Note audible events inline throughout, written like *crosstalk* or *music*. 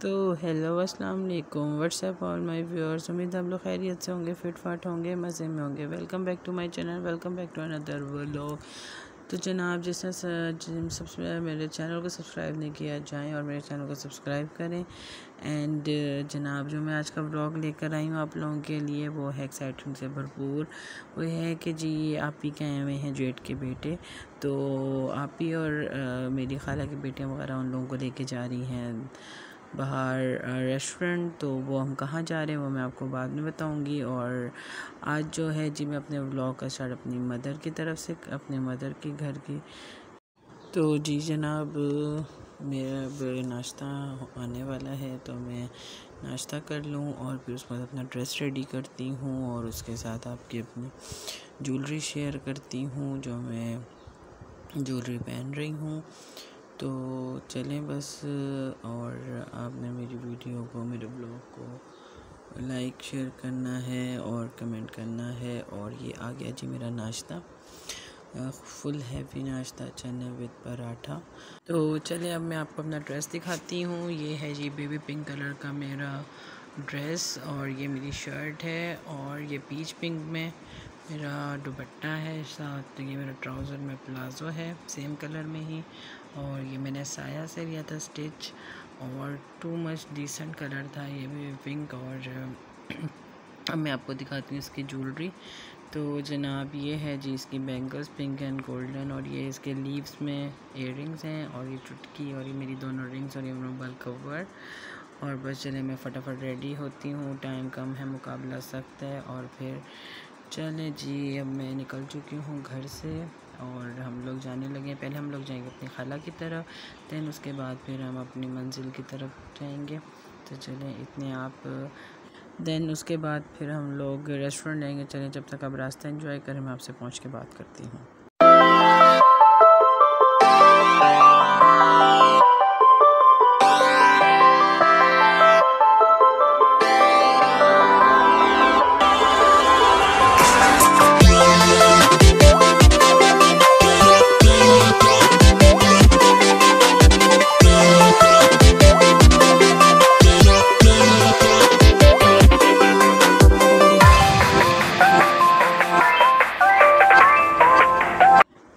تو ہیلو السلام علیکم۔ What's up all my viewers امید ہم لوگ خیریت سے ہوں گے فٹ فاٹ ہوں گے، مزے میں ہوں گے۔ Welcome back to my channel welcome back to another vlog تو جناب، جس نے سب سے میرے چینل کو سبسکرائب نہیں کیا، جائیں اور میرے چینل کو سبسکرائب کریں۔ اینڈ جناب، جو میں آج کا ولاگ لے کر آئی ہوں آپ لوگوں کے لیے، وہ ہے ایکسائٹنگ سے بھرپور۔ وہ ہے کہ جی آپ ہی کے آئے ہوئے ہیں جیٹ کے بیٹے۔ تو آپ ہی اور میری خالہ کے بیٹے وغیرہ ان لوگوں کو لے کے جا رہی ہیں۔ باہر ریسٹورنٹ تو وہ ہم کہاں جا رہے ہیں وہ میں آپ کو بعد میں بتاؤں گی اور آج جو ہے جی میں اپنے ولاگ کا اسٹارٹ اپنی مدر کی طرف سے، اپنے مدر کے گھر کی۔ تو جی جناب، میرا اب ناشتہ آنے والا ہے تو میں ناشتہ کر لوں اور پھر اس کے بعد اپنا ڈریس ریڈی کرتی ہوں اور اس کے ساتھ آپ کی اپنی جولری شیئر کرتی ہوں جو میں جولری پہن رہی ہوں۔ تو چلیں بس، اور آپ نے میری ویڈیو کو، میرے بلاگ کو لائک، شیئر کرنا ہے اور کمنٹ کرنا ہے۔ اور یہ آ گیا جی میرا ناشتہ فل ہیوی ناشتہ، چنے وتھ پراٹھا۔ تو چلیں، اب میں آپ کو اپنا ڈریس دکھاتی ہوں۔ یہ ہے جی بیبی پنک کلر کا میرا ڈریس، اور یہ میری شرٹ ہے، اور یہ پیچ پنک میں میرا دوپٹہ ہے، ساتھ یہ میرا ٹراؤزر، میں پلازو ہے سیم کلر میں ہی۔ اور یہ میں نے سایہ سے لیا تھا سٹچ اور ٹو مچ ڈیسنٹ کلر تھا۔ یہ بھی پنک اور اب میں آپ کو دکھاتی ہوں اس کی جولری تو جناب، یہ ہے جی اس کی بینگلس پنک اینڈ گولڈن اور یہ اس کے لیوز میں ایئر رنگس ہیں، اور یہ چٹکی، اور یہ میری دونوں رنگس اور یہ موبائل کور اور بس چلے میں فٹافٹ ریڈی ہوتی ہوں۔ ٹائم کم ہے، مقابلہ سخت ہے، اور پھر چلیں جی اب میں نکل چکی ہوں گھر سے اور ہم لوگ جانے لگے۔ ہیں پہلے ہم لوگ جائیں گے اپنی خالہ کی طرف، دین اس کے بعد پھر ہم اپنی منزل کی طرف جائیں گے۔ تو چلیں، اتنے آپ۔ دین اس کے بعد پھر ہم لوگ ریسٹورنٹ جائیں گے۔ چلیں، جب تک آپ راستہ انجوائے کریں، میں آپ سے پہنچ کے بات کرتی ہوں۔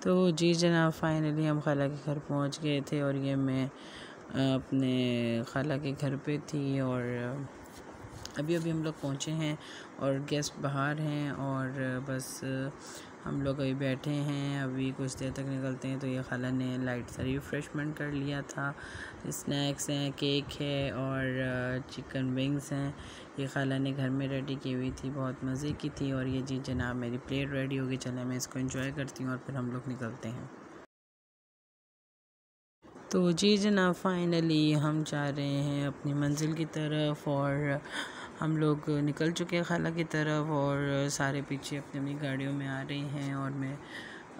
تو جی جناب فائنلی ہم خالہ کے گھر پہنچ گئے تھے اور یہ میں اپنے خالہ کے گھر پہ تھی اور ابھی ابھی ہم لوگ پہنچے ہیں اور گیسٹ باہر ہیں اور بس ہم لوگ ابھی بیٹھے ہیں، ابھی کچھ دیر تک نکلتے ہیں تو یہ خالہ نے لائٹ سا ریفریشمنٹ کر لیا تھا۔ اسنیکس ہیں، کیک ہے اور چکن ونگس ہیں۔ یہ خالہ نے گھر میں ریڈی کی ہوئی تھی، بہت مزے کی تھی اور یہ جی جناب میری پلیٹ ریڈی ہوگی چلے میں اس کو انجوائے کرتی ہوں اور پھر ہم لوگ نکلتے ہیں۔ تو جی جناب، فائنلی ہم جا رہے ہیں اپنی منزل کی طرف اور ہم لوگ نکل چکے ہیں خالہ کی طرف اور سارے پیچھے اپنی اپنی گاڑیوں میں آ رہے ہیں اور میں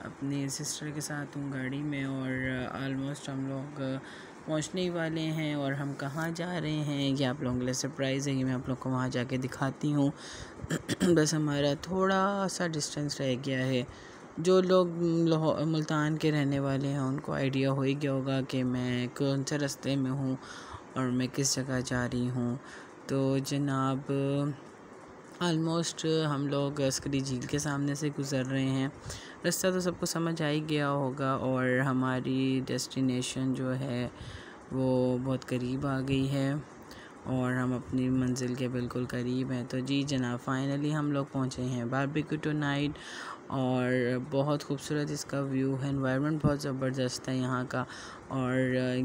اپنی سسٹر کے ساتھ ہوں گاڑی میں اور آلموسٹ ہم لوگ پہنچنے ہی والے ہیں اور ہم کہاں جا رہے ہیں یہ آپ لوگوں کے لیے سرپرائز ہے کہ میں آپ لوگ کو وہاں جا کے دکھاتی ہوں *clears throat* بس ہمارا تھوڑا سا ڈسٹینس رہ گیا ہے۔ جو لوگ ملتان کے رہنے والے ہیں ان کو آئیڈیا ہو ہی گیا ہوگا کہ میں کون سے رستے میں ہوں اور میں کس جگہ جا رہی ہوں۔ تو جناب آلموسٹ ہم لوگ عسکری جھیل کے سامنے سے گزر رہے ہیں۔ رستہ تو سب کو سمجھ آ ہی گیا ہوگا اور ہماری ڈیسٹینیشن جو ہے وہ بہت قریب آ گئی ہے اور ہم اپنی منزل کے بالکل قریب ہیں۔ تو جی جناب فائنلی ہم لوگ پہنچے ہیں باربیکو ٹو نائٹ اور بہت خوبصورت اس کا ویو ہے۔ انوائرمنٹ بہت زبردست ہے یہاں کا اور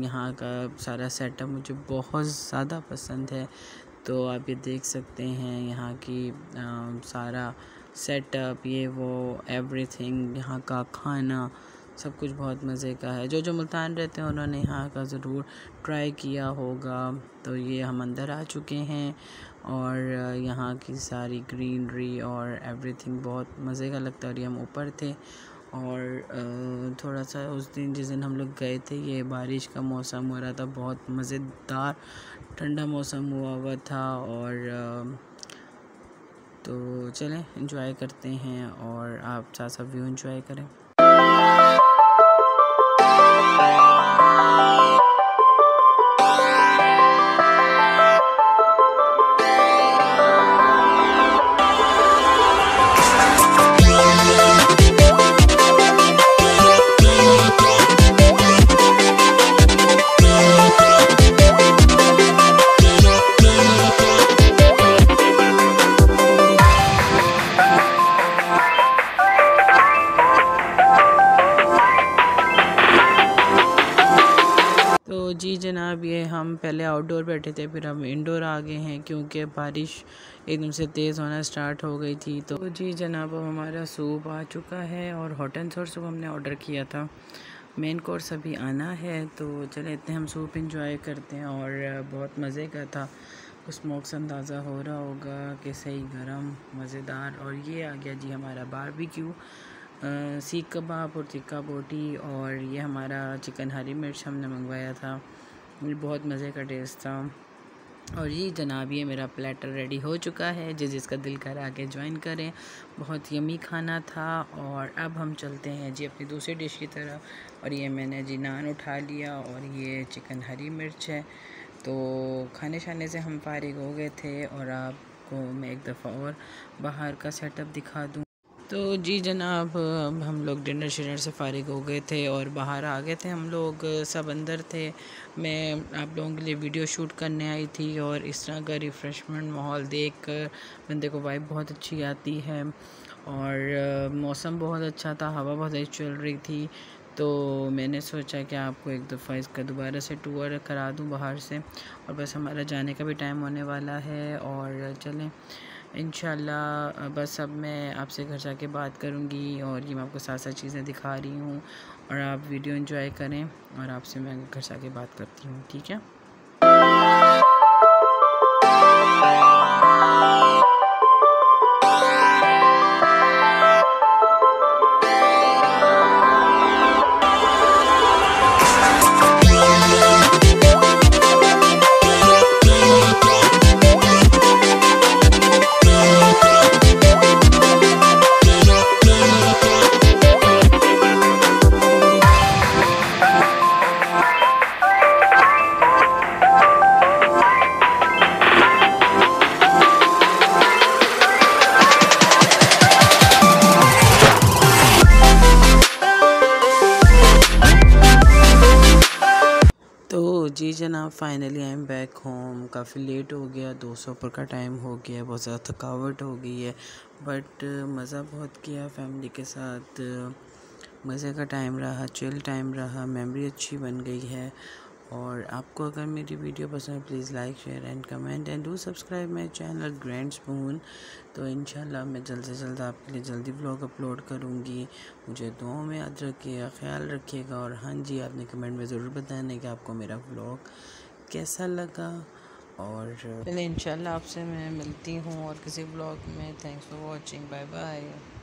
یہاں کا سارا سیٹ اپ مجھے بہت زیادہ پسند ہے۔ تو آپ یہ دیکھ سکتے ہیں یہاں کی سارا سیٹ اپ یہ وہ ایوری تھنگ یہاں کا کھانا، سب کچھ بہت مزے کا ہے۔ جو جو ملتان رہتے ہیں، انہوں نے یہاں کا ضرور ٹرائی کیا ہوگا۔ تو یہ ہم اندر آ چکے ہیں اور یہاں کی ساری گرینری اور ایوری تھنگ بہت مزے کا لگتا ہے۔ اور یہ ہم اوپر تھے۔ اور تھوڑا سا اس دن جس دن ہم لوگ گئے تھے، یہ بارش کا موسم ہو رہا تھا، بہت مزیدار ٹھنڈا موسم ہوا ہوا تھا اور تو چلیں، انجوائے کرتے ہیں اور آپ ساتھ ساتھ ویو انجوائے کریں۔ پہلے آؤٹ ڈور بیٹھے تھے، پھر ہم انڈور آ گئے ہیں کیونکہ بارش ایک دم سے تیز ہونا سٹارٹ ہو گئی تھی۔ تو جی جناب ہمارا سوپ آ چکا ہے اور ہاٹ اینڈ سور سوپ ہم نے آرڈر کیا تھا۔ مین کورس ابھی آنا ہے، تو چلے اتنے ہم سوپ انجوائے کرتے ہیں اور بہت مزے کا تھا۔ اسموک سے اندازہ ہو رہا ہوگا کہ صحیح گرم، مزیدار۔ اور یہ آ گیا جی ہمارا باربیکیو سیخ کباب اور چکا بوٹی اور یہ ہمارا چکن ہری مرچ ہم نے منگوایا تھا۔ بہت مزے کا ٹیسٹ تھا۔ اور یہ جناب، یہ میرا پلیٹر ریڈی ہو چکا ہے۔ جس جس کا دل کر آگے جوائن کریں۔ بہت یمی کھانا تھا۔ اور اب ہم چلتے ہیں جی اپنی دوسری ڈش کی طرح اور یہ میں نے جی نان اٹھا لیا۔ اور یہ چکن ہری مرچ ہے۔ تو کھانے شانے سے ہم فارغ ہو گئے تھے۔ اور آپ کو میں ایک دفعہ اور باہر کا سیٹ اپ دکھا دوں۔ تو جی جناب ہم لوگ ڈنر شنر سے فارغ ہو گئے تھے اور باہر آ گئے تھے ہم لوگ، سب اندر تھے۔ میں آپ لوگوں کے لیے ویڈیو شوٹ کرنے آئی تھی اور اس طرح کا ریفریشمنٹ ماحول دیکھ کر بندے کو وائب بہت اچھی آتی ہے اور موسم بہت اچھا تھا، ہوا بہت اچھی چل رہی تھی۔ تو میں نے سوچا کہ آپ کو ایک دفعہ اس کا دوبارہ سے ٹور کرا دوں باہر سے اور بس ہمارا جانے کا بھی ٹائم ہونے والا ہے اور چلیں۔ انشاءاللہ، بس اب میں آپ سے گھر جا کے بات کروں گی اور یہ میں آپ کو ساتھ ساتھ چیزیں دکھا رہی ہوں اور آپ ویڈیو انجوائے کریں اور آپ سے میں گھر جا کے بات کرتی ہوں، ٹھیک ہے؟ جی جناب finally I am back home coffee late ہو گیا، دو سو پر کا ٹائم ہو گیا، بہت زیادہ تھکاوٹ ہو گئی ہے بٹ مزہ بہت کیا فیملی کے ساتھ۔ مزے کا ٹائم رہا چل ٹائم رہا میموری اچھی بن گئی ہے۔ اور آپ کو اگر میری ویڈیو پسند please like share and comment and do subscribe my channel grand سپون تو انشاءاللہ میں جلد سے جلد آپ کے لیے جلدی بلاگ اپلوڈ کروں گی۔ مجھے دعاؤں میں یاد رکھیے گا خیال رکھیے گا اور ہاں جی آپ نے کمنٹ میں ضرور بتانا کہ آپ کو میرا بلاگ کیسا لگا اور پہلے انشاءاللہ آپ سے میں ملتی ہوں اور کسی بلاگ میں۔ Thanks for watching bye bye